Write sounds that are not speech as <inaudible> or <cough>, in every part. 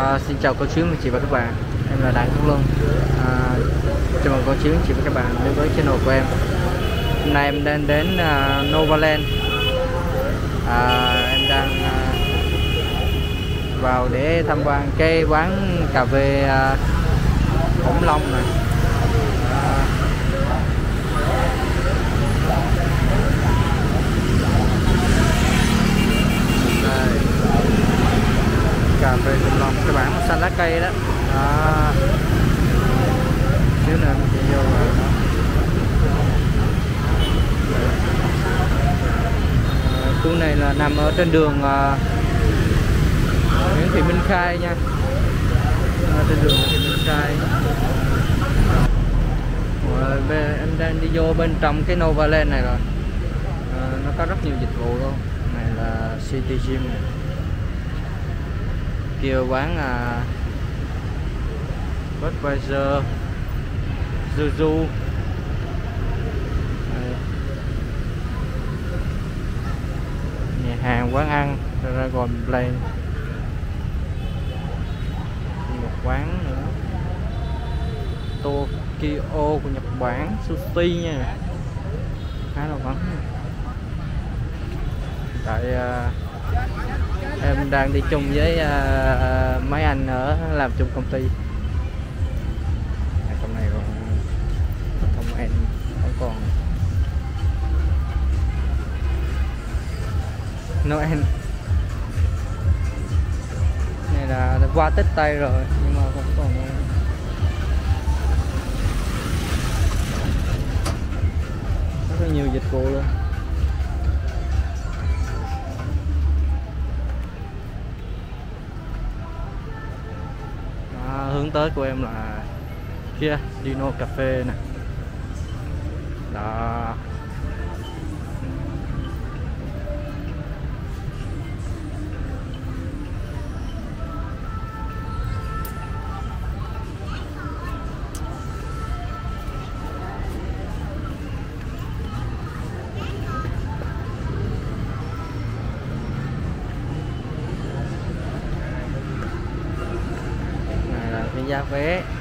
À, xin chào cô chú anh chị và các bạn. Em là Đặng Quốc Luân. À, Chào mừng cô chú anh chị và các bạn đến với channel của em. Hôm nay em đang đến uh, Novaland. À, Em đang uh, vào để tham quan cái quán cà phê uh, khủng long này à, đây. cà phê khủng long cái bảng màu xanh lá cây đó. Đó xíu nữa mình sẽ vô rồi đó. À, khu này là à, nằm ở trên đường Nguyễn Thị Minh Khai nha. Ở trên đường Nguyễn Thị Minh Khai. Rồi bên, em đang đi vô bên trong cái Novaland này rồi. À, nó có rất nhiều dịch vụ luôn. Này là City Gym. Này. kia quán à, Budweiser Zuzu. Đây. nhà hàng quán ăn Dragon Plane một quán nữa. Tokyo của Nhật Bản sushi nha. Khá là vắng. Tại uh, em đang đi chung với uh, mấy anh ở làm chung công ty. Còn. Noel. Này là qua Tết Tây rồi nhưng mà vẫn còn rất là nhiều dịch vụ luôn. À, hướng tới của em là kia Dino Cafe này. nè đó. Là giá vé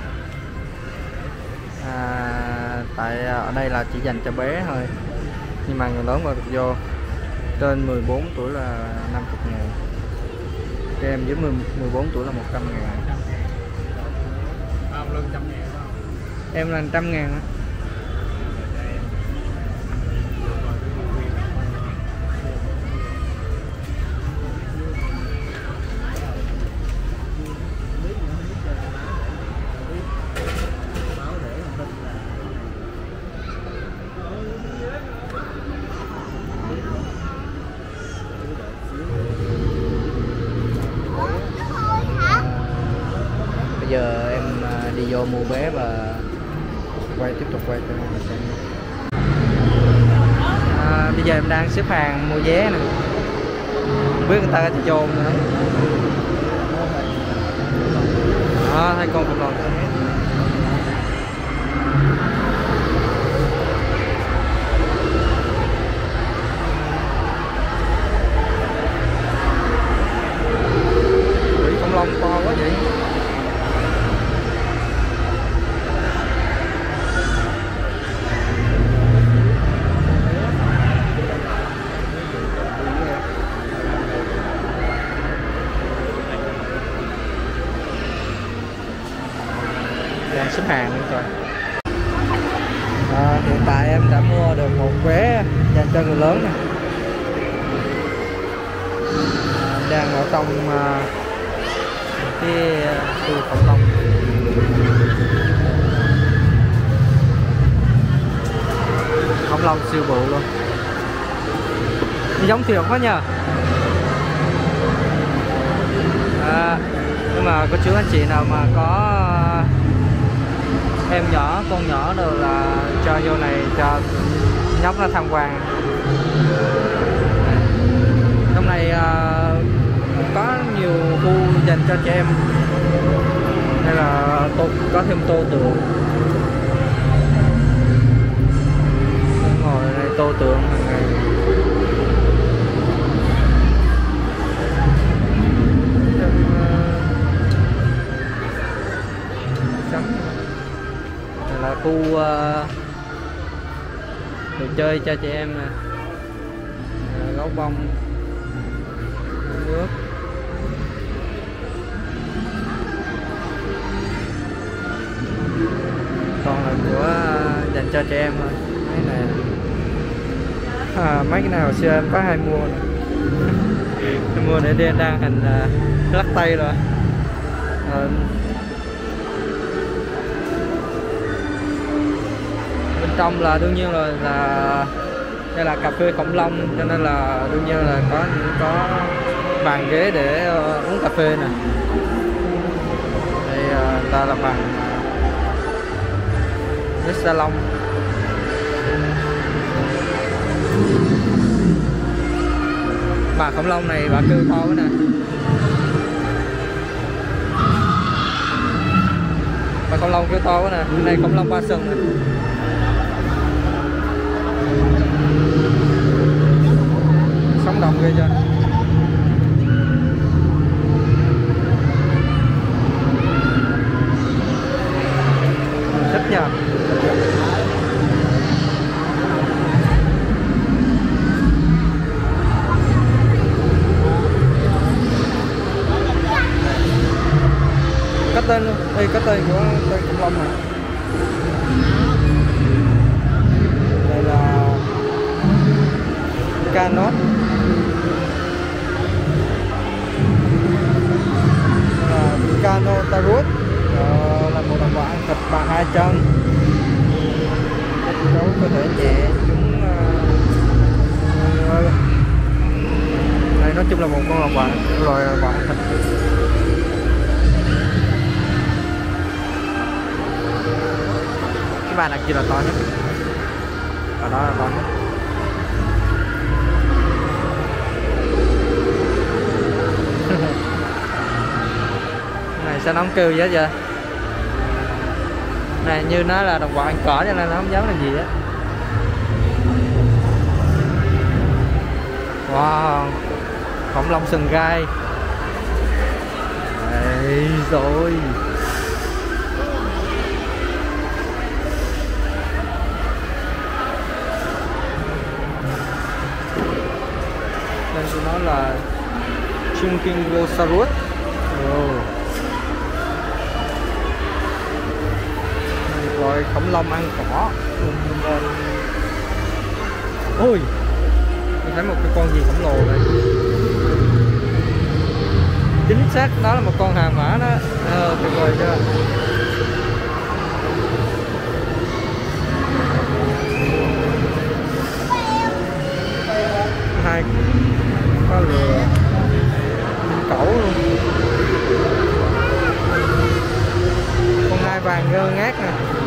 tại ở đây là chỉ dành cho bé thôi. Nhưng mà người lớn vào được vô trên 14 tuổi là 50 ngàn. Trẻ em dưới 10, 14 tuổi là 100 ngàn. Em là 100 ngàn á vô mua vé và quay tiếp tục quay cho mọi người xem. À, bây giờ em đang xếp hàng mua vé nè. Không biết người ta cho vô nữa. Đó thấy con khủng long. Đang ở trong à, cái à, khu cộng đồng. Khổng long siêu bự luôn. Giống thiệt quá nhờ. À, nhưng mà cô chú anh chị nào mà có à, em nhỏ con nhỏ đều là cho vô này cho nhóc nó tham quan. có nhiều khu dành cho trẻ em. Hay là tô, có thêm tô tượng. Ngồi đây tô tượng hàng ngày. Sắm là khu ờ, đồ chơi cho trẻ em nè. Gấu bông. Cho trẻ em thôi. Máy này à, mấy cái nào xưa em có hay mua nè. <laughs> Em mua để đen đang hình uh, lắc tay rồi. À, bên trong là đương nhiên rồi là đây là cà phê khổng long cho nên là đương nhiên là có những có bàn ghế để uh, uống cà phê nè. Đây uh, ta là bàn uh, nước salon bà khổng long này bà kêu to quá nè. Bà khổng long kêu to quá nè. Cái này khổng long ba sừng nè. Sống động ghê chưa? Canot là taros, đó là một đồng loại ăn thịt bằng hai chân. Cháu có thể nhẹ chúng uh, đây nói chung là một con đồng loại loài bọ thịt cái bàn đằng kia là to nhất. Và đó là to nhất. Sao nó không kêu vậy? Giờ này, như nó là đồng bọn ăn cỏ cho nên nó không dám làm gì á wow, khổng long sừng gai. Đấy rồi. Tên của nó là Chunkingosaurus. Oh. Rồi khổng lồ ăn cỏ. Ôi mình thấy một cái con gì khổng lồ này chính xác đó là một con hà mã đó. Ờ, tuyệt vời chưa? Hai có lừa. Cẩu luôn. Con hai vàng ngơ ngác nè.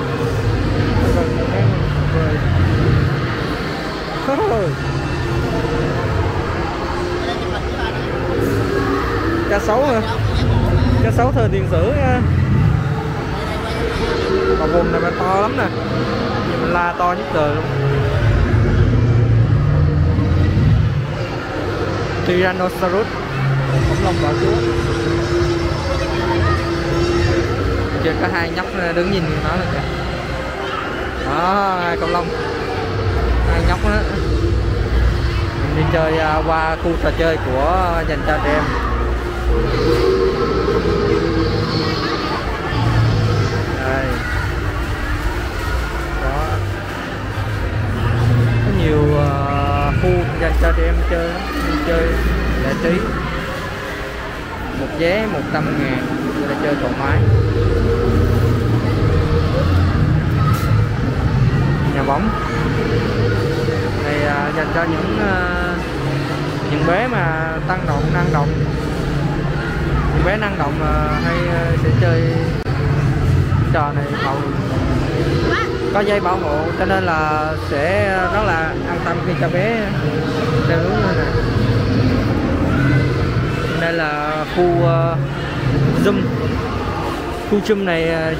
Cá sấu hả? Cá sấu thời tiền sử nha. Mà vùng này mà to lắm nè. Mình la to nhất đời luôn. Tyrannosaurus. Khủng long bọ chúa. Chưa có hai nhóc đứng nhìn nó là kìa. Đó, hai con long hai nhóc đó mình đi chơi à, qua khu trò chơi của dành cho trẻ em. Đây. Đó. Có nhiều uh, khu dành cho trẻ em chơi đi chơi giải trí một vé 100 ngàn để chơi thoải mái. Nhà bóng. Này à, dành cho những à, những bé mà tăng động năng động. Những bé năng động à, hay à, sẽ chơi trò này hậu. Có dây bảo hộ cho nên là sẽ rất là an tâm khi cho bé theo đúng này này. Đây là khu uh, zoom. Khu zoom này uh,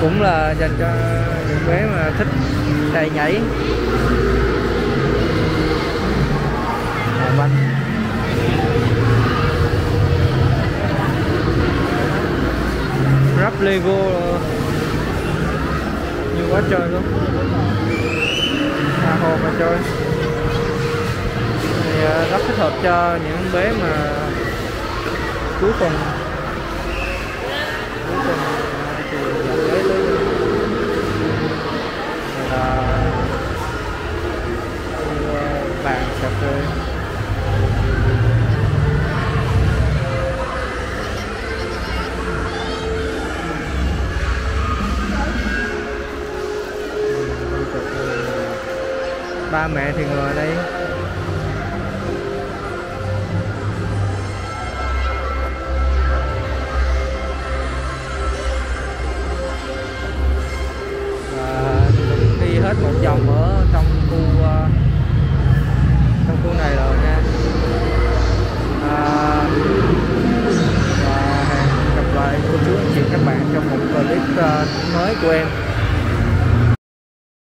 cũng là dành cho những bé mà thích chạy nhảy. À, bánh rắp lego quá trời luôn. Tha hồ mà chơi. Thì à, rất thích hợp cho những bé mà cuối tuần cuối tuần ờ, thì dẫn bé tới rồi là cà phê cà phê. ba mẹ thì ngồi ở đây